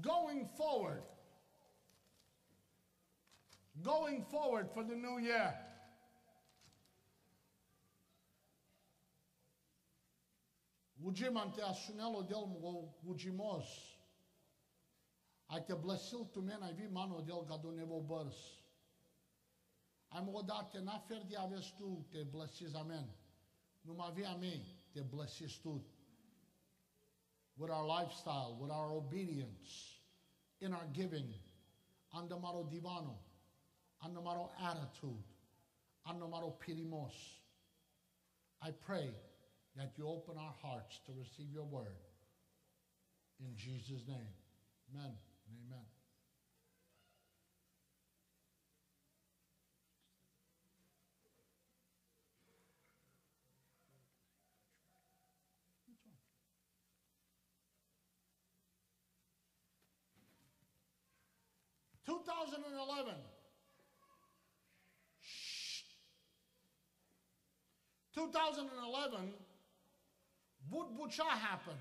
going forward, going forward for the new year. Uđimam te asunelo del mo uđimos. Ai te blăsil tu men, ai vi mano del gado nevo bărs. Ai mo date na fer de aveți tu, te blăsis amen. Numai vi amém, te blăsis tu. With our lifestyle, with our obedience, in our giving, andamaro divano, andamaro attitude, andamaro pirimos. I pray that you open our hearts to receive your word. In Jesus' name. Amen amen. Two thousand and eleven. Shh. 2011 would Bucha happen?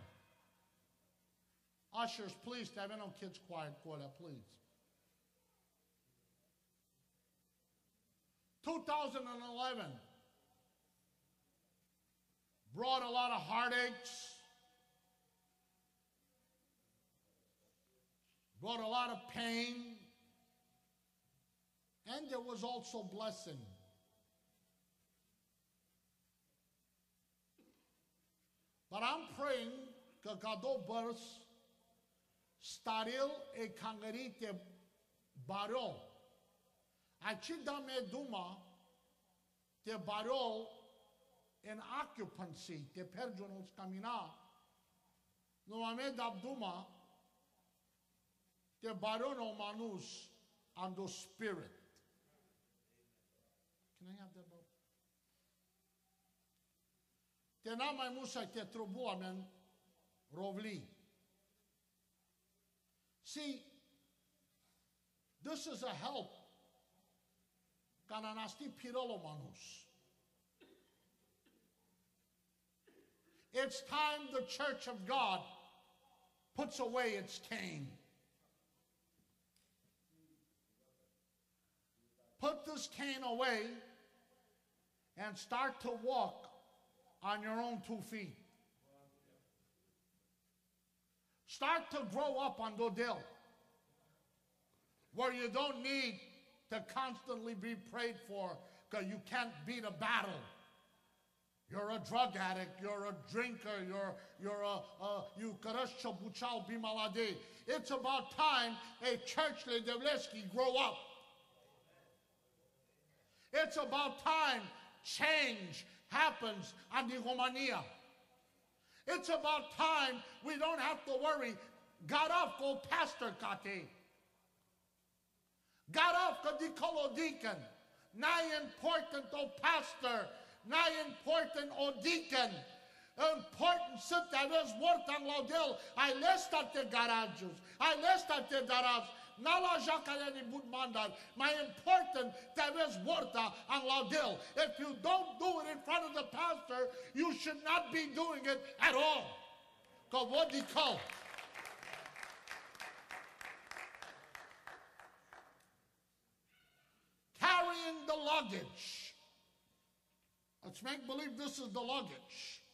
Ushers, please, have no kids quiet that, please. 2011 brought a lot of heartaches, brought a lot of pain, was also blessing. But I'm praying că cadou bărs staril e kangerite barol. Aici da me duma te barol in occupancy, te perjonul camina. Nu me da duma te barono manus and the spirit. Can I have that? Te na mai musa te trobua men rovli. See, this is a help kananasti pirolo manus. It's time the church of God puts away its cane. Put this cane away and start to walk on your own two feet. Start to grow up on Dodil, where you don't need to constantly be prayed for because you can't beat a battle. You're a drug addict. You're a drinker. You're you're a, a you buchal bimalade. It's about time a church Ledevleski grow up. It's about time change happens on the Romania. It's about time we don't have to worry. Go pastor kate. Got off go dicolo deacon. Not important o pastor. Not important o deacon. Important sit that is worth on laudel. I lest at the garages. I lest at the garage. Nala jacaré mandar. My important that is worta and laudil. If you don't do it in front of the pastor, you should not be doing it at all. Because what do you call? Carrying the luggage. Let's make believe this is the luggage.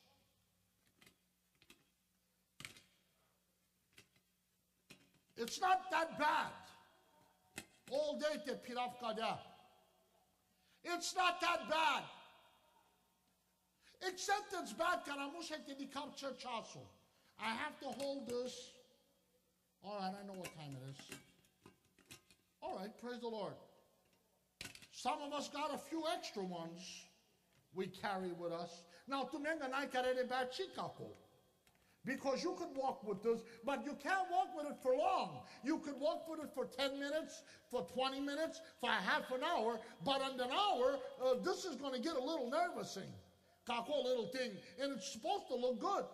It's not that bad. All day te pirav kada. It's not that bad. Except it's bad. I have to hold this. All right, I know what time it is. All right, praise the Lord. Some of us got a few extra ones we carry with us. Now, tumenga nai karere ba chikako. Because you could walk with this, but you can't walk with it for long. You could walk with it for 10 minutes, for 20 minutes, for half an hour, but in an hour, uh, this is going to get a little nervousing. Kako little thing, and it's supposed to look good.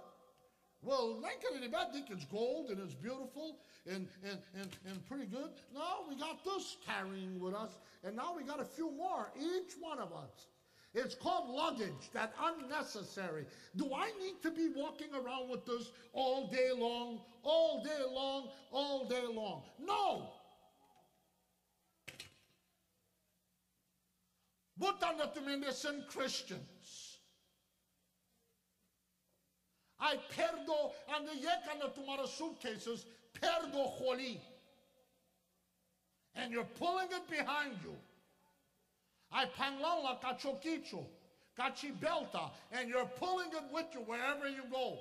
Well, I think it's gold and it's beautiful and, and, and, and pretty good. Now we got this carrying with us, and now we got a few more, each one of us. It's called luggage, that unnecessary. Do I need to be walking around with this all day long, all day long, all day long? No. Butan sunt Christians. I perdo, and the yekana tomorrow suitcases, perdo holi. And you're pulling it behind you. I panglala kachokicho, kachibelta, and you're pulling it with you wherever you go.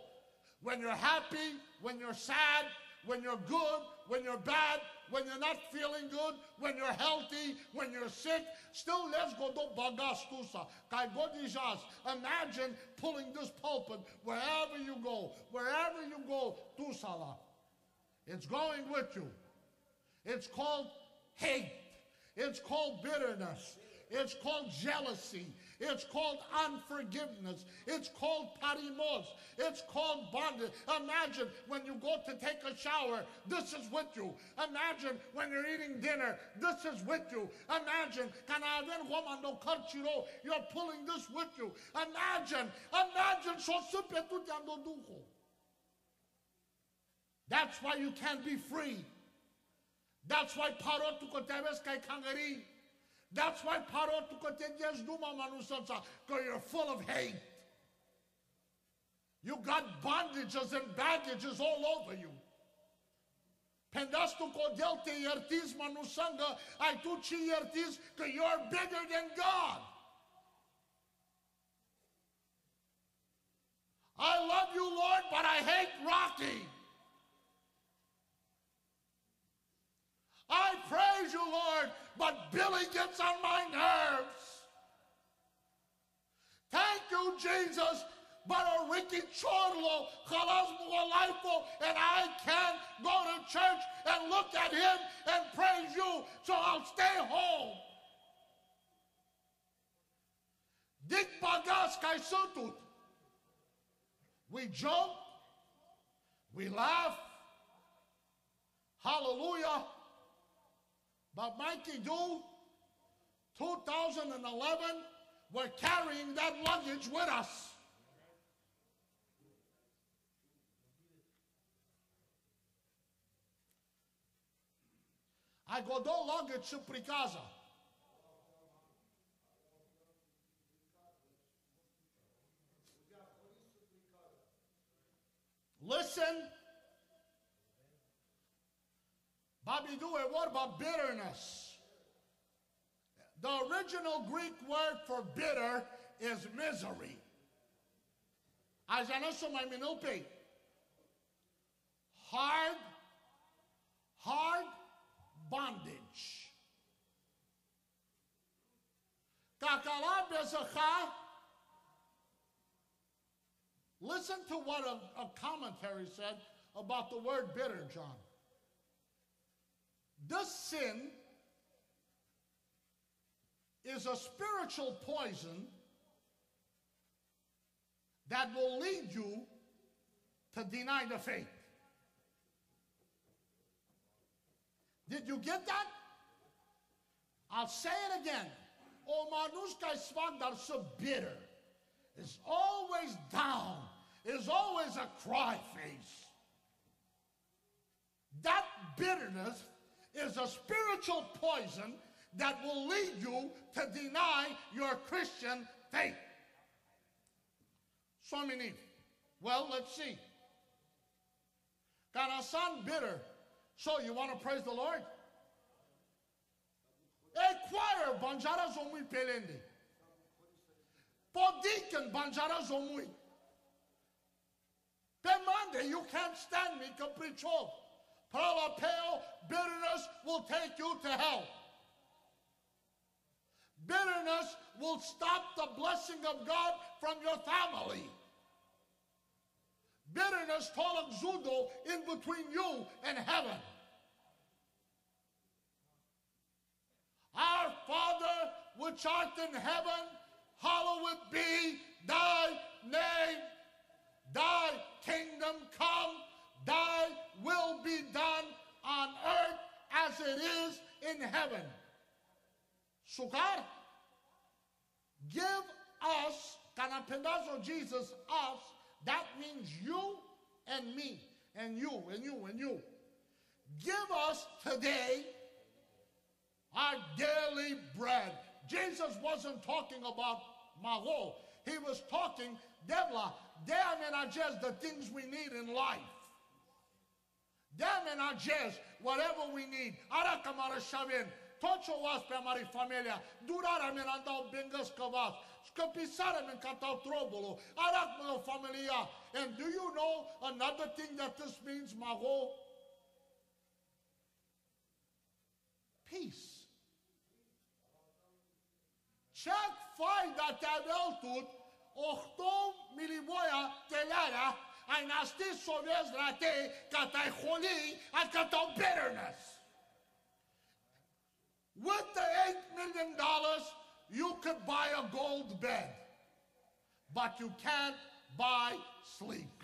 When you're happy, when you're sad, when you're good, when you're bad, when you're not feeling good, when you're healthy, when you're sick, still let's go do bagastusa. Imagine pulling this pulpit wherever you go, wherever you go, tusala. It's going with you. It's called hate. It's called bitterness. It's called jealousy. It's called unforgiveness. It's called parimos. It's called bondage. Imagine when you go to take a shower, this is with you. Imagine when you're eating dinner, this is with you. Imagine, you're pulling this with you. Imagine, imagine, that's why you can't be free. That's why parotu ko tebes kai kangari. That's why parotu ko tejes duma manusansa because you're full of hate. You got bondages and baggages all over you. Pendastu ko delte yertiz manusanga I tu chi yertiz because you're bigger than God. I love you, Lord, but I hate Rocky. I praise you, Lord, but Billy gets on my nerves. Thank you, Jesus, but a Ricky Chorlo, and I can go to church and look at him and praise you, so I'll stay home. Dik bagas kay sutut. We jump, we laugh, hallelujah, but Mikey Do, 2011, we're carrying that luggage with us. I go no luggage to prikaza. Listen Bobby a word about bitterness. The original Greek word for bitter is misery. As I know my minupe. Hard, hard bondage. Listen to what a, a commentary said about the word bitter, John. This sin is a spiritual poison that will lead you to deny the faith. Did you get that? I'll say it again. O manuska svandar so bitter. Is always down. Is always a cry face. That bitterness is a spiritual poison that will lead you to deny your Christian faith. So many. Well, let's see. Got a son bitter. So you want to praise the Lord? A choir banjara zomui pelende. Deacon banjara zomui. Monday you can't stand me capricho. Palapeo, bitterness will take you to hell. Bitterness will stop the blessing of God from your family. Bitterness told zudo in between you and heaven. Our Father which art in heaven, hallowed be thy name. Thy kingdom come Thy will be done on earth as it is in heaven. Sugar, give us, Canapedazo Jesus, us, that means you and me, and you, and you, and you. Give us today our daily bread. Jesus wasn't talking about maho. He was talking, Devla, damn and are just the things we need in life. Are just whatever we need. Araka mara shavin. Tocho was pe mari familia. Durara men andau bengas kavas. Scapisara men cantau trobolo. Arak mga familia. And do you know another thing that this means, maho? Peace. Check find that tut, ochtom milivoja telara, a nasti sovez katai holi, and katai bitterness. With the eight million dollars, you could buy a gold bed, but you can't buy sleep.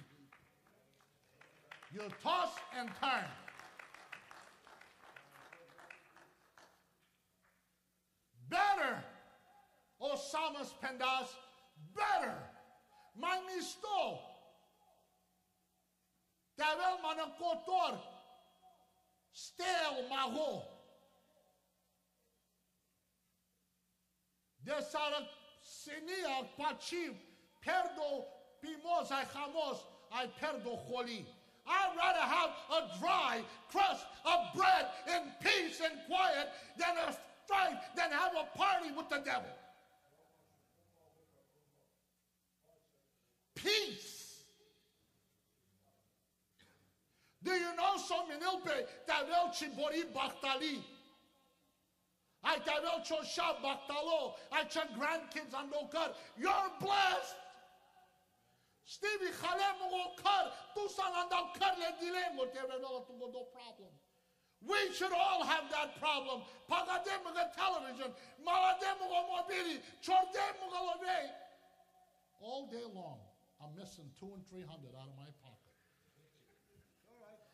You toss and turn. Better Osamas Pendas, better. Mai misto. Perdo pimos ai chamos. I perdo. I'd rather have a dry crust of bread in peace and quiet than a strife than have a party with the devil. peace. Do you know so minilpe tavel chibori bachtali? I tavel chosha bachtalo. I chen grandkids no cut. You're blessed. Stevie chalem mo kar. Tu san andam kar le dilengo tevenolo to no problem. We should all have that problem. Pagadem television. Maladem mobili. Chordem all day long. I'm missing two and three hundred out of my pocket.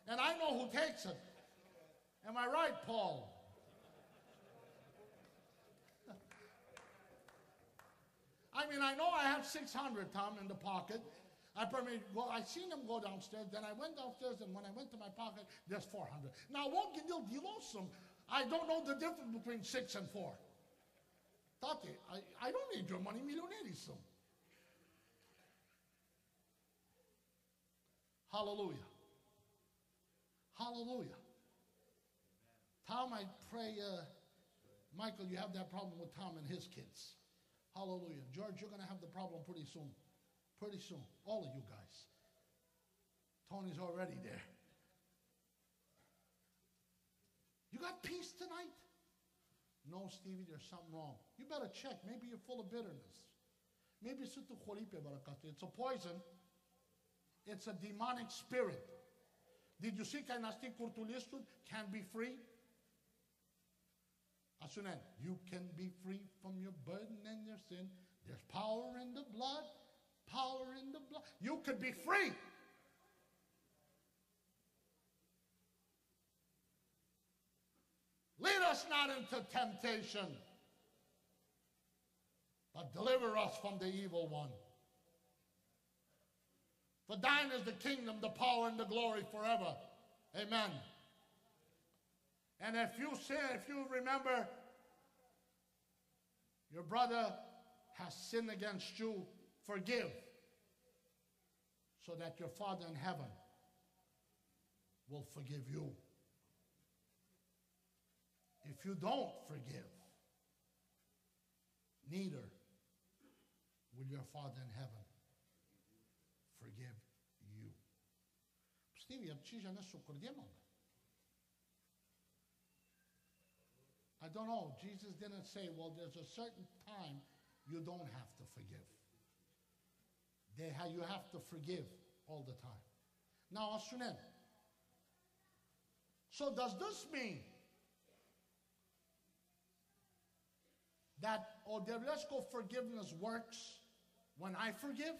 And I know who takes it. Am I right, Paul? I mean, I know I have 600, Tom, in the pocket. I probably go, I seen him go downstairs. Then I went downstairs, and when I went to my pocket, there's 400. Now, can you deal I don't know the difference between six and four. Tate, I, I don't need your money, millionaires. Hallelujah. Hallelujah. Tom, I pray, uh, Michael, you have that problem with Tom and his kids. Hallelujah. George, you're going to have the problem pretty soon. Pretty soon. All of you guys. Tony's already there. You got peace tonight? No, Stevie, there's something wrong. You better check. Maybe you're full of bitterness. Maybe it's a poison. It's a demonic spirit. Did you see Kainasti Kurtulistud can be free? Asunen, you can be free from your burden and your sin. There's power in the blood, power in the blood. You could be free. Lead us not into temptation, but deliver us from the evil one. For thine is the kingdom, the power, and the glory forever. Amen. And if you sin, if you remember your brother has sinned against you, forgive, so that your Father in heaven will forgive you. If you don't forgive, neither will your Father in heaven forgive. Stevie, I don't know. Jesus didn't say, well, there's a certain time you don't have to forgive. They ha- you have to forgive all the time. Now, Asunen. So does this mean that oh, Odeblesko forgiveness works when I forgive?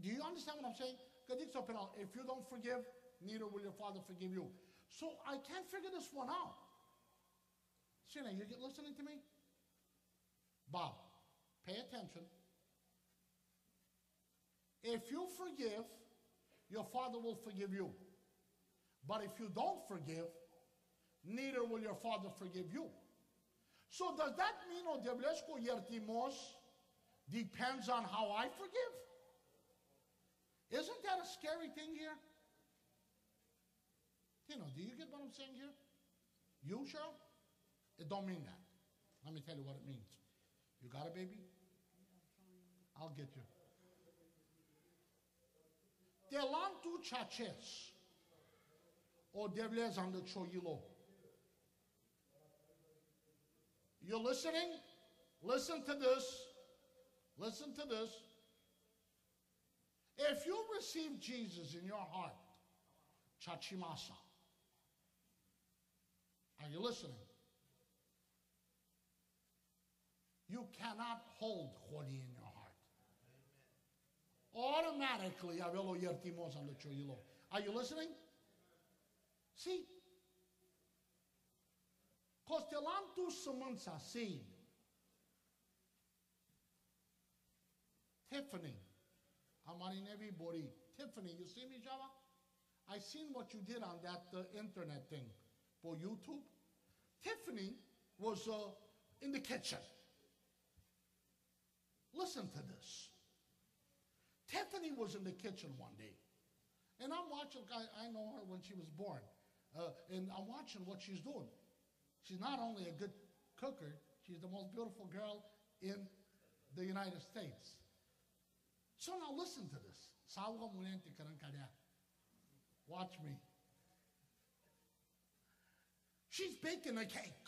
Do you understand what I'm saying? If you don't forgive, neither will your father forgive you. So I can't figure this one out. Sina, you listening to me? Bob, Pay attention. If you forgive, your Father will forgive you. But if you don't forgive, neither will your Father forgive you. So does that mean o Diablescu iertimos depends on how I forgive? Isn't that a scary thing here? You know, do you get what I'm saying here? You, Cheryl? It don't mean that. Let me tell you what it means. You got a baby? I'll get you. Delantu chaches. O oh, devlez on the choyilo. You listening? Listen to this. Listen to this. If you receive Jesus in your heart, chachimasa. Are you listening? You cannot hold holy in your heart. Automatically. Are you listening? See? Costelan tu. Tiffany. I'm wanting everybody. Tiffany, you see me, Java? I seen what you did on that uh, internet thing for YouTube. Tiffany was uh, in the kitchen. Listen to this. Tiffany was in the kitchen one day. And I'm watching, I, I know her when she was born. Uh, and I'm watching what she's doing. She's not only a good cooker, she's the most beautiful girl in the United States. So now listen to this. Watch me. She's baking a cake.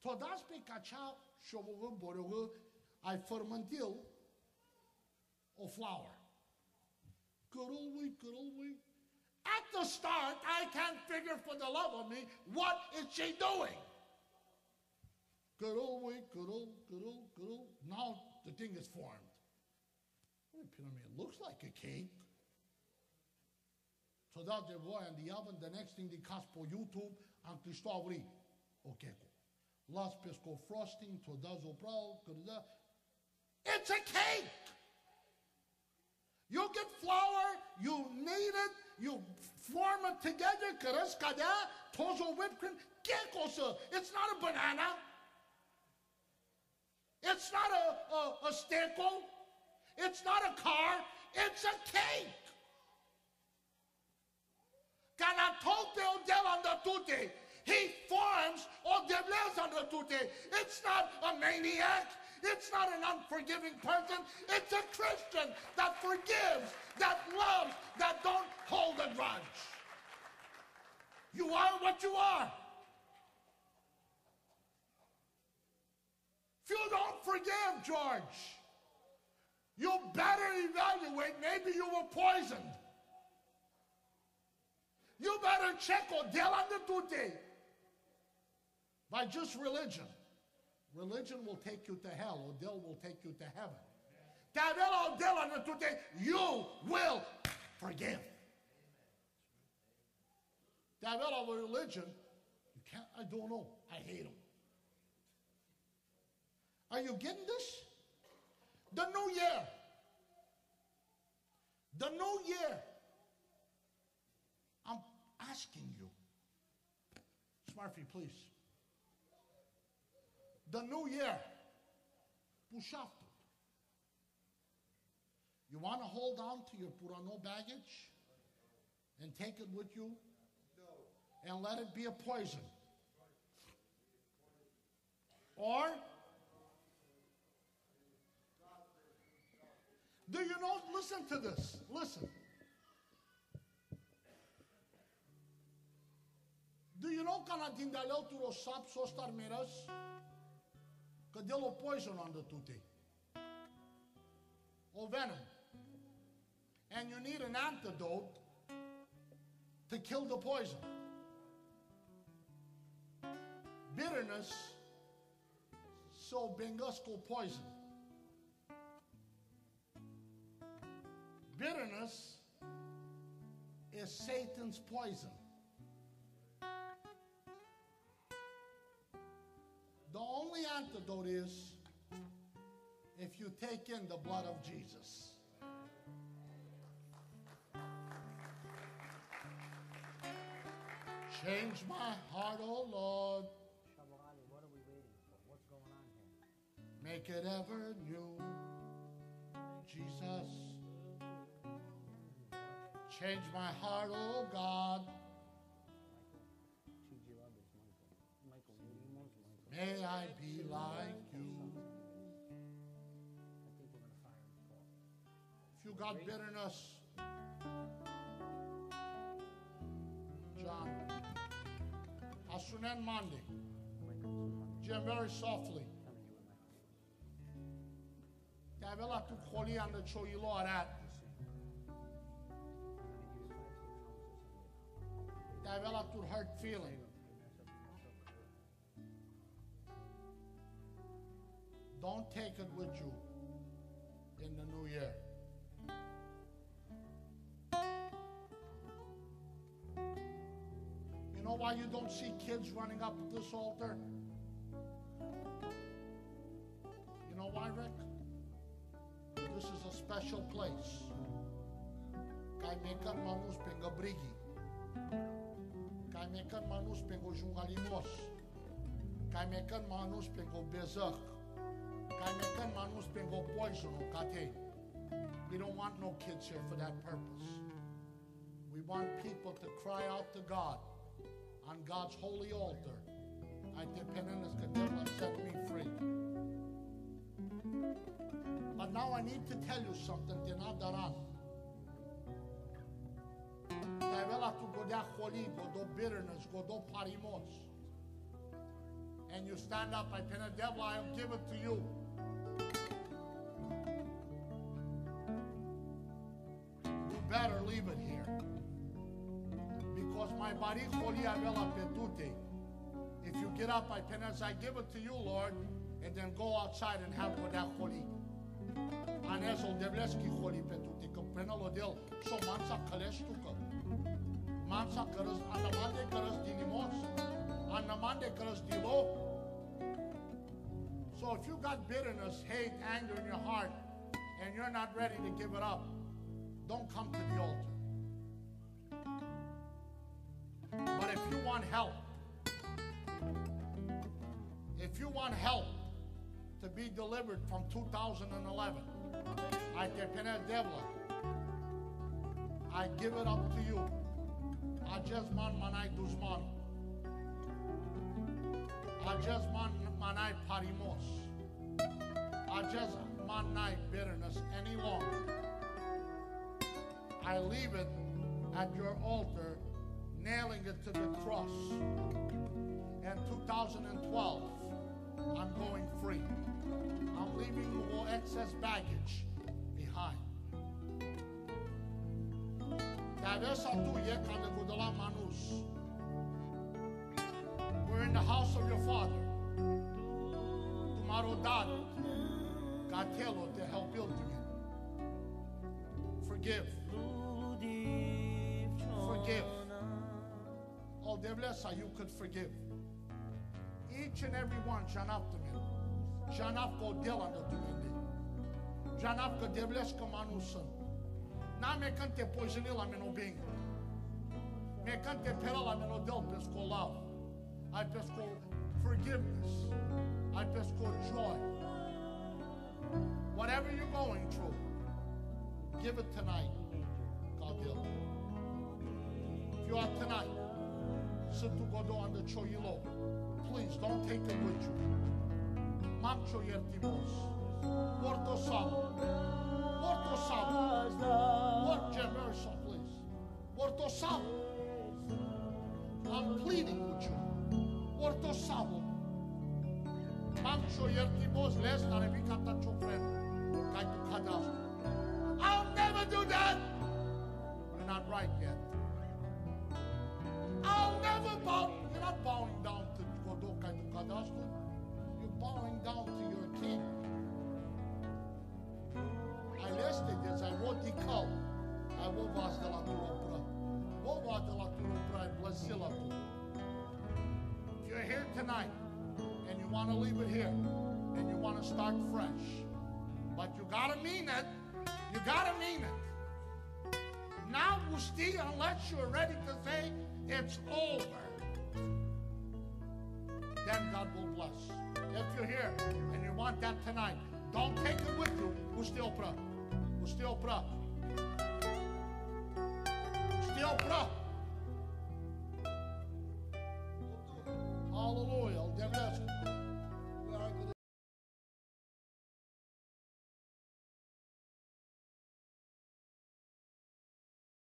Todas pe cacea șovogă borogă ai fermentil o flour. Cărălui, cărălui. At the start, I can't figure for the love of me what is she doing. Cărălui, cărăl, cărăl, cărăl. Now the thing is formed. Well, It looks like a cake. So that they were in the oven, the next thing they cast for YouTube, am Cristoavri. Okay, Las pesco frosting, to does It's a cake! You get flour, you knead it, you form it together, cadea, tozo whipped cream, gekosă. It's not a banana. It's not a, a, a. It's not a car. It's a cake. Canatote o delanda tutte. He forms o deblezanda tutte. It's not a maniac. It's not an unforgiving person. It's a Christian that forgives, that loves, that don't hold a grudge. You are what you are. If you don't forgive, George, you better evaluate. Maybe you were poisoned. You better check o the tutte by just religion. Religion will take you to hell, or Dill will take you to heaven. Davelo Dillon today, you will forgive. Davelo religion, you can't, I don't know. I hate them. Are you getting this? The new year. The new year. I'm asking you. Smarty, please the new year. Pushavto. You want to hold on to your Purano baggage and take it with you? No. And let it be a poison. Or do you know? Listen to this. Listen. Do you know kana dindaleu tu rosap sostar miras? Because they'll poison on the tutti. Or venom. And you need an antidote to kill the poison. Bitterness, so bengusco poison. Bitterness is Satan's poison. The only antidote is if you take in the blood of Jesus. Change my heart, oh Lord. What are we waiting for? What's going on here? Make it ever new. Jesus. Change my heart, oh God. May I be like you. If you got bitterness, John, Asunen Mandi, Jim very softly. Davela tu kholi and the choyilo arat. Davela tu hurt feeling. Don't take it with you in the new year. You know why you don't see kids running up to this altar? You know why, Rick? This is a special place. Mekan manus Kai mekan manus pengo jungalimos. Kai mekan manus pengo bezak. Kai mekan manus pengo poison o kate. We don't want no kids here for that purpose. We want people to cry out to God on God's holy altar. I depend on this God set me free. But now I need to tell you something, Dinadaran. Devela tu godea holi, godo bitterness, godo parimos. And you stand up, I pen a devil, I'll give it to you. You better leave it here. Because my body holi avela petute. If you get up, I pen as I give it to you, Lord, and then go outside and have godea holi. Anezol devleski holi petute, că prenă del, so mansa kalestuka. Mansa kărăs, anamande kărăs dinimos, anamande dilo. So if you got bitterness, hate, anger in your heart, and you're not ready to give it up, don't come to the altar. But if you want help, if you want help to be delivered from 2011, I on devil. I give it up to you. Acest man manai dușman. Acest man manai parimos. Acest man nai bitterness any longer. I leave it at your altar, nailing it to the cross. And 2012, I'm going free. I'm leaving all excess baggage Davesa tu ye kanda kudala manus. We're in the house of your father. Tomorrow dad. Gatelo to help build again. Forgive. Forgive. All Oh, Devlesa, you could forgive. Each and every one, Janaptamin. Janapko Delanda Tumindi. Janapka Devleska Manusan. Na me cante poisinila menobing. Me cante perala menodel pesco love. I pesco forgiveness. I pesco joy. Whatever you're going through, give it tonight. God will. If you are tonight, sit to Godo on the Choyilo. Please don't take it with you. Mamcho yertimos. Porto Sabo. Porto Sabo. What generation, please? Porto Sabo. I'm pleading with you. Porto Sabo. Mamcho yertimos les na revikata chofren. Kai tu kadas. I'll never do that. You're not right yet. I'll never bow. You're not bowing down to Godoka to Kadashtu. You're bowing down to your king. And blessila tu. If you're here tonight and you want to leave it here and you want to start fresh, But you gotta mean it. You gotta mean it. Now, Busti, unless you're ready to say it's over, then God will bless. If you're here and you want that tonight, don't take it with you. Busti opra. Busti opra. Busti opra.